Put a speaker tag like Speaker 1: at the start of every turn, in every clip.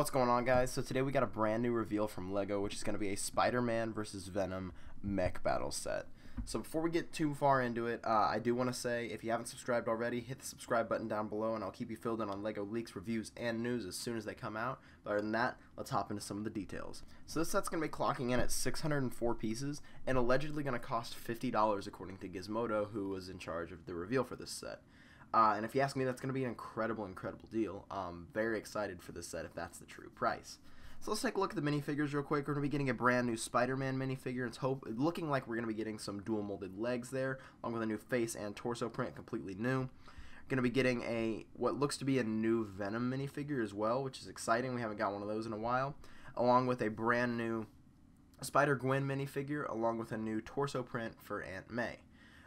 Speaker 1: What's going on guys? So today we got a brand new reveal from LEGO which is going to be a Spider-Man versus Venom mech battle set. So before we get too far into it, uh, I do want to say if you haven't subscribed already, hit the subscribe button down below and I'll keep you filled in on LEGO leaks, reviews, and news as soon as they come out. But other than that, let's hop into some of the details. So this set's going to be clocking in at 604 pieces and allegedly going to cost $50 according to Gizmodo who was in charge of the reveal for this set. Uh, and if you ask me, that's going to be an incredible, incredible deal. I'm very excited for this set if that's the true price. So let's take a look at the minifigures real quick. We're going to be getting a brand new Spider-Man minifigure. It's hope looking like we're going to be getting some dual molded legs there, along with a new face and torso print, completely new. Going to be getting a what looks to be a new Venom minifigure as well, which is exciting. We haven't got one of those in a while, along with a brand new Spider-Gwen minifigure, along with a new torso print for Aunt May.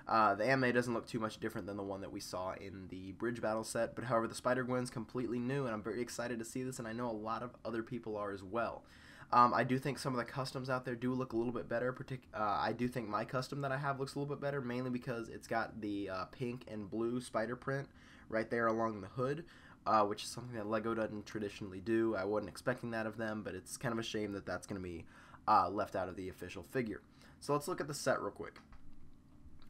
Speaker 1: Uh, the Aunt May doesn't look too much different than the one that we saw in the Bridge Battle set, but however, the Spider Gwen's completely new, and I'm very excited to see this, and I know a lot of other people are as well. Um, I do think some of the customs out there do look a little bit better. Partic- uh, I do think my custom that I have looks a little bit better, mainly because it's got the uh, pink and blue spider print right there along the hood, uh, which is something that LEGO doesn't traditionally do. I wasn't expecting that of them, but it's kind of a shame that that's going to be uh, left out of the official figure. So let's look at the set real quick.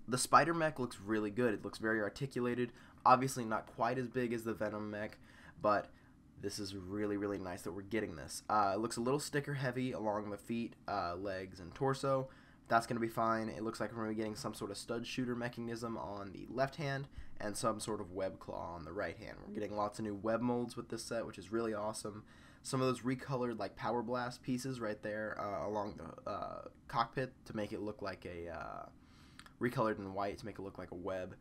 Speaker 1: The Spider Mech looks really good. It looks very articulated. Obviously, not quite as big as the Venom Mech, but this is really, really nice that we're getting this. Uh, it looks a little sticker heavy along the feet, uh, legs, and torso. That's going to be fine. It looks like we're going to be getting some sort of stud shooter mechanism on the left hand and some sort of web claw on the right hand. We're getting lots of new web molds with this set, which is really awesome. Some of those recolored like Power Blast pieces right there uh, along the uh, cockpit to make it look like a uh, recolored in white to make it look like a web.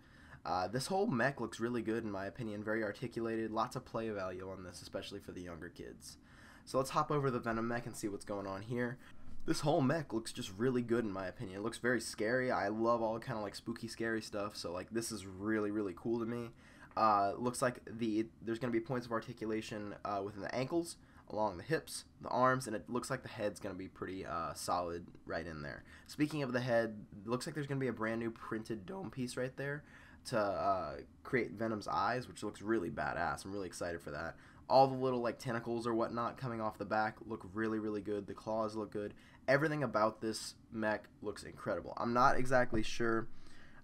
Speaker 1: Uh, this whole mech looks really good in my opinion, very articulated, lots of play value on this, especially for the younger kids. So let's hop over the Venom mech and see what's going on here. This whole mech looks just really good in my opinion. It looks very scary. I love all kind of like spooky scary stuff, so like this is really really cool to me. Uh, looks like the there's going to be points of articulation uh, within the ankles, along the hips, the arms, and it looks like the head's going to be pretty uh, solid right in there. Speaking of the head, looks like there's going to be a brand new printed dome piece right there to uh, create Venom's eyes, which looks really badass. I'm really excited for that. All the little like tentacles or whatnot coming off the back look really, really good. The claws look good. Everything about this mech looks incredible. I'm not exactly sure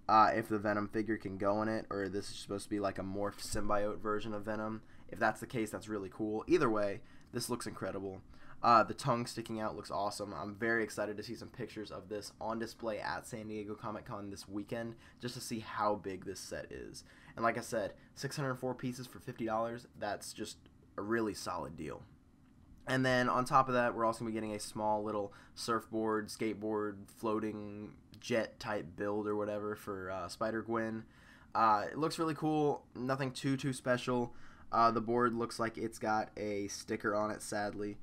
Speaker 1: uh, if the Venom figure can go in it, or this is supposed to be like a morphed symbiote version of Venom. If that's the case, that's really cool. Either way, this looks incredible. Uh, the tongue sticking out looks awesome. I'm very excited to see some pictures of this on display at San Diego Comic Con this weekend just to see how big this set is. And like I said, 604 pieces for $50, that's just a really solid deal. And then on top of that, we're also going to be getting a small little surfboard, skateboard, floating jet type build or whatever for uh, Spider Gwen. Uh, it looks really cool. Nothing too too special. Uh, the board looks like it's got a sticker on it, sadly.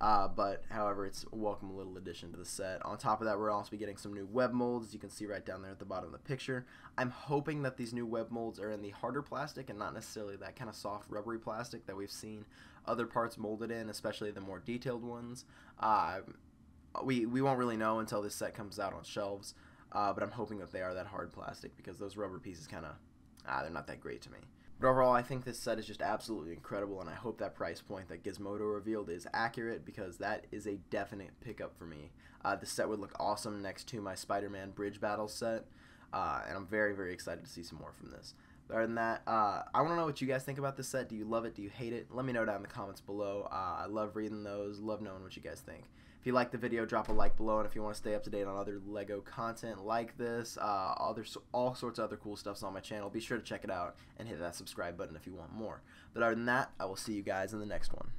Speaker 1: Uh, but however, it's a welcome little addition to the set. On top of that, we're also be getting some new web molds. You can see right down there at the bottom of the picture. I'm hoping that these new web molds are in the harder plastic and not necessarily that kind of soft rubbery plastic that we've seen other parts molded in, especially the more detailed ones. Uh, we we won't really know until this set comes out on shelves. Uh, but I'm hoping that they are that hard plastic because those rubber pieces kind of ah, they're not that great to me. But overall, I think this set is just absolutely incredible, and I hope that price point that Gizmodo revealed is accurate because that is a definite pickup for me. Uh, the set would look awesome next to my Spider-Man Bridge Battle set, uh, and I'm very, very excited to see some more from this. Other than that, uh, I want to know what you guys think about this set. Do you love it? Do you hate it? Let me know down in the comments below. Uh, I love reading those. Love knowing what you guys think. If you like the video, drop a like below, and if you want to stay up to date on other LEGO content like this, uh, all sorts of other cool stuff's on my channel, be sure to check it out and hit that subscribe button if you want more. But other than that, I will see you guys in the next one.